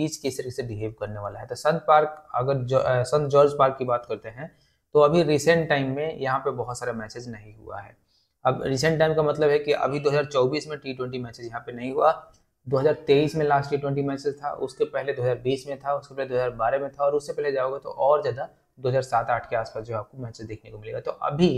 Pitch किस तरीके से बिहेव करने वाला है। तो संत पार्क, अगर संत जॉर्ज पार्क की बात करते हैं तो अभी रिसेंट टाइम में यहाँ पे बहुत सारा मैचेज नहीं हुआ है। अब रिसेंट टाइम का मतलब है कि अभी 2024 में टी ट्वेंटी मैचेज यहाँ पे नहीं हुआ। 2023 में लास्ट टी ट्वेंटी मैचेज था, उसके पहले 2020 में था, उसके पहले 2012 में था और उससे पहले जाओगे तो और ज़्यादा 2007-8 के आसपास जो आपको मैचेज देखने को मिलेगा। तो अभी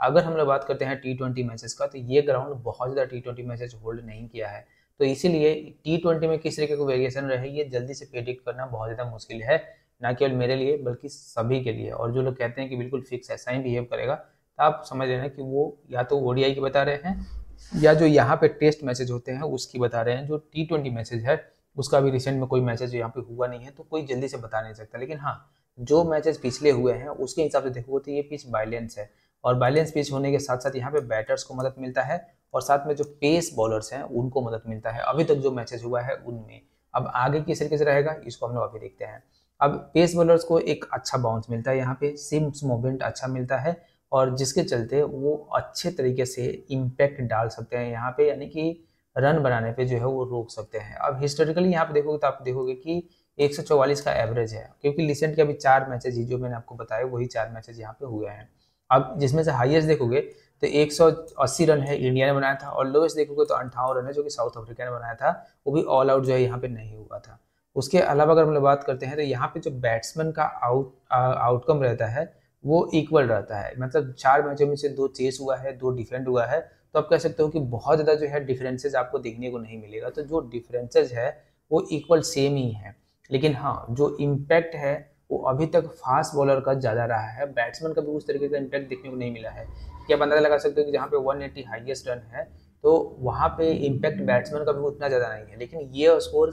अगर हम लोग बात करते हैं टी ट्वेंटी मैचेस का तो ये ग्राउंड बहुत ज़्यादा टी ट्वेंटी मैचेज होल्ड नहीं किया है। तो इसीलिए टी ट्वेंटी में किस तरीके का वेरिएशन रहे, ये जल्दी से प्रेडिक्ट करना बहुत ज़्यादा मुश्किल है, ना केवल मेरे लिए, बल्कि सभी के लिए। और जो लोग कहते हैं कि बिल्कुल फिक्स ऐसा ही बिहेव करेगा तो आप समझ लेना कि वो या तो ओडीआई की बता रहे हैं, या जो यहाँ पे टेस्ट मैसेज होते हैं, उसकी बता रहे हैं। जो टी ट्वेंटी मैसेज है, उसका भी रिसेंट में कोई मैसेज यहाँ पे हुआ नहीं है तो कोई जल्दी से बता नहीं सकता। लेकिन हाँ जो मैचेस पिछले हुए हैं, उसके हिसाब से देखोगे तो ये पिच बैलेंस है। और बैलेंस पिच होने के साथ साथ यहाँ पे बैटर्स को मदद मिलता है और साथ में जो पेस बॉलर्स हैं, उनको मदद मिलता है। अभी तक जो मैचेज हुआ है, उनमें। अब आगे किस तरीके से रहेगा, इसको हम लोग अभी देखते हैं। अब पेस बॉलर्स को एक अच्छा बाउंस मिलता है यहाँ पे। सिम्स मूवमेंट अच्छा मिलता है और जिसके चलते वो अच्छे तरीके से इम्पैक्ट डाल सकते हैं यहाँ पे, यानी कि रन बनाने पे जो है वो रोक सकते हैं। अब हिस्टोरिकली यहाँ पे देखोगे तो आप देखोगे कि 144 का एवरेज है, क्योंकि रिसेंट के अभी चार मैचेज ही, जो मैंने आपको बताया, वही चार मैचेज यहाँ पे हुए हैं। अब जिसमें से हाईएस्ट देखोगे तो 180 रन है इंडिया ने बनाया था और लोएस्ट देखोगे तो अंठावन रन है जो कि साउथ अफ्रीका ने बनाया था। वो भी ऑल आउट जो है यहाँ पे नहीं हुआ था। उसके अलावा अगर हम लोग बात करते हैं तो यहाँ पे जो बैट्समैन का आउट आउटकम रहता है, वो इक्वल रहता है। मतलब चार मैचों में से दो चेस हुआ है, दो डिफरेंट हुआ है तो आप कह सकते हो कि बहुत ज़्यादा जो है डिफरेंसेज आपको देखने को नहीं मिलेगा। तो जो डिफरेंसेज है, वो इक्वल सेम ही है। लेकिन हाँ जो इम्पैक्ट है वो अभी तक फास्ट बॉलर का ज़्यादा रहा है। बैट्समैन का भी उस तरीके का इम्पैक्ट देखने को नहीं मिला है। क्या आप अंदाज़ा लगा सकते हो कि जहाँ पे 180 हाईएस्ट रन है तो वहाँ पे इम्पैक्ट बैट्समैन का भी उतना ज़्यादा नहीं है। लेकिन ये स्कोर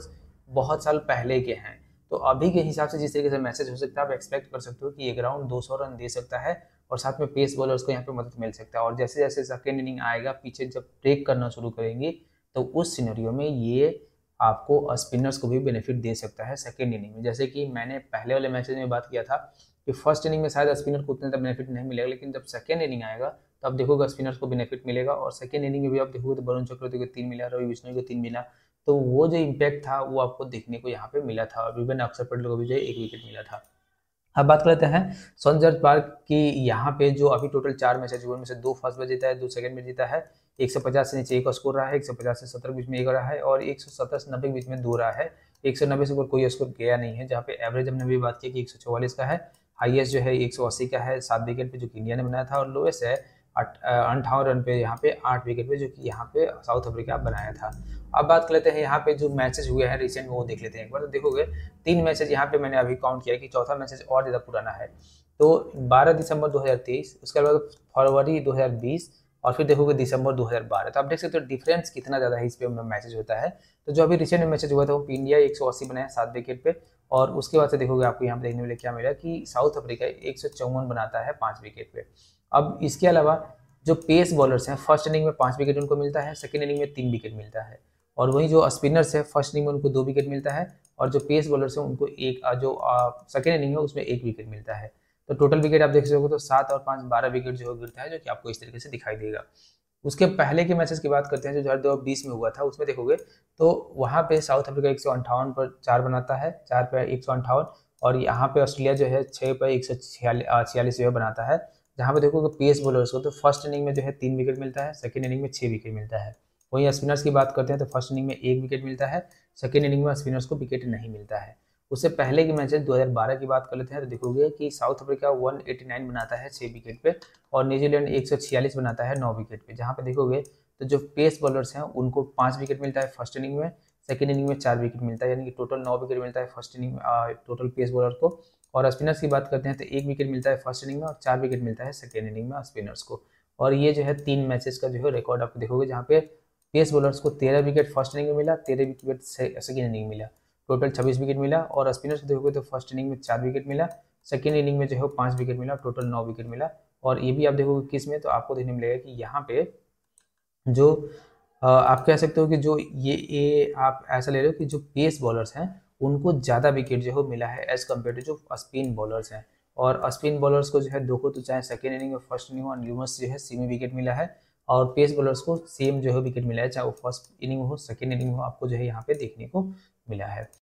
बहुत साल पहले के हैं। तो अभी के हिसाब से जिस तरीके से मैसेज हो सकता है, आप एक्सपेक्ट कर सकते हो कि ये ग्राउंड 200 रन दे सकता है और साथ में पेस बॉलर्स को यहाँ पे मदद मिल सकता है। और जैसे जैसे सेकेंड इनिंग आएगा, पीछे जब ब्रेक करना शुरू करेंगे तो उस सिनेरियो में ये आपको स्पिनर्स को भी बेनिफिट दे सकता है सेकेंड इनिंग में। जैसे कि मैंने पहले वाले मैसेज में बात किया था कि फ़र्स्ट इनिंग में शायद स्पिनर को उतना बेनिफिट नहीं मिलेगा, लेकिन जब सेकेंड इनिंग आएगा तो आप देखोगे स्पिनर्स को बेनिफिट मिलेगा और सेकेंड इनिंग में भी आप देखोगे तो वरुण चक्रवर्ती को तीन मिला, रवि बिश्नोई को तीन मिला। तो वो जो इम्पैक्ट था, वो आपको देखने को यहाँ पे मिला था और विभिन्न अक्षर पटेल को भी जो एक विकेट मिला था। अब बात कर लेते हैं सनजर्ज पार्क की यहाँ पे जो अभी टोटल चार मैच है, जीवन में से दो फ़र्स्ट में जीता है, दो सेकंड में जीता है। 150 से नीचे एक स्कोर रहा है 150 से सत्तर के बीच में एक रहा है और 170 से नब्बे के बीच में दो रहा है। 190 से ऊपर कोई स्कोर गया नहीं है, जहाँ पे एवरेज हमने भी बात की कि एक सौ चौवालीस का है। हाईएस्ट जो है एक सौ अस्सी का है, सात विकेट पे जो कि इंडिया ने बनाया था और लोएस्ट है अंठावन रन पे यहाँ पे, आठ विकेट पे जो कि यहाँ पे साउथ अफ्रीका बनाया था। अब बात कर लेते हैं यहाँ पे जो मैचेस हुए हैं रिसेंट वो देख लेते हैं एक बार। तो देखोगे, तीन मैचेस यहाँ पे मैंने अभी काउंट किया कि चौथा मैचेस और ज़्यादा पुराना है। तो 12 दिसंबर 2023 उसके बाद फरवरी 2020 और फिर देखोगे दिसंबर 2012 तो आप देख सकते हो तो डिफरेंस कितना ज़्यादा है, इस पे मैचेज होता है। तो जो अभी रिसेंट मैचेज हुआ था, वो इंडिया एक सौ अस्सी बनाया सात विकेट पे। और उसके बाद से देखोगे आपको यहाँ पे देखने मिले, क्या मिला कि साउथ अफ्रीका एक सौ चौवन बनाता है पाँच विकेट पे। अब इसके अलावा जो पेस बॉलर्स हैं फ़र्स्ट इनिंग में पाँच विकेट उनको मिलता है सेकेंड इनिंग में तीन विकेट मिलता है। और वहीं जो स्पिनर्स है फ़र्स्ट इनिंग में उनको दो विकेट मिलता है। और जो पेस बॉलर्स हैं, उनको एक, जो सेकेंड इनिंग है उसमें एक विकेट मिलता है। तो टोटल विकेट आप देख सकते हो तो सात और पाँच, बारह विकेट जो गिरता है, जो कि आपको इस तरीके से दिखाई देगा। उसके पहले के मैचेस की बात करते हैं, जो दो हज़ार बीस में हुआ था, उसमें देखोगे तो वहाँ पे साउथ अफ्रीका एक सौ अंठावन पर चार बनाता है, चार पे एक सौ अंठावन, और यहाँ पे ऑस्ट्रेलिया जो है छः पे एक सौ छियालीस जो है बनाता है। जहाँ पे देखोगे पेस बॉलर्स को तो फ़र्स्ट इनिंग में जो है तीन विकेट मिलता है सेकेंड इनिंग में छः विकेट मिलता है। वहीं स्पिनर्स की बात करते हैं तो फ़र्स्ट इनिंग में एक विकेट मिलता है सेकेंड इनिंग में स्पिनर्स को विकेट नहीं मिलता है। उससे पहले की मैचेस 2012 की बात कर लेते हैं तो देखोगे कि साउथ अफ्रीका 189 बनाता है छः विकेट पे और न्यूजीलैंड 146 बनाता है नौ विकेट पे। जहाँ पे देखोगे तो जो पेस बॉलर्स हैं, उनको पाँच विकेट मिलता है फ़र्स्ट इनिंग में, सेकेंड इनिंग में चार विकेट मिलता है, यानी कि टोटल नौ विकेट मिलता है फ़र्स्ट इनिंग में टोटल पेस बॉलर को। और स्पिनर्स की बात करते हैं तो एक विकेट मिलता है फ़र्स्ट इनिंग में और चार विकेट मिलता है सेकेंड इनिंग में स्पिनर्स को। और ये जो है तीन मैचेस का जो है रिकॉर्ड आप देखोगे, जहाँ पे पेस बॉलर्स को तेरह विकेट फ़र्स्ट इनिंग में मिला, तेरह विकेट सेकेंड इनिंग मिला। टोटल छब्बीस विकेट मिला और स्पिनर्स देखोगे तो फ़र्स्ट इनिंग में चार विकेट मिला, सेकेंड इनिंग में जो है पाँच विकेट मिला, टोटल नौ विकेट मिला। और ये भी आप देखोगे किसमें तो आपको देखने मिलेगा कि यहाँ पे जो आप कह सकते हो कि जो ये ये आप ऐसा ले रहे हो कि जो पेस बॉलर्स हैं, उनको ज़्यादा विकेट जो है मिला है एज कंपेयर टू जो स्पिन बॉलर्स हैं। और स्पिन बॉलर्स को जो है दो को तो चाहे सेकेंड इनिंग में फ़र्स्ट इनिंग और न्यूमस जो है सीमी विकेट मिला है। और पेस बॉलर्स को सेम जो है विकेट मिला है, चाहे वो फ़र्स्ट इनिंग हो सेकेंड इनिंग हो, आपको जो है यहाँ पे देखने को मिला है।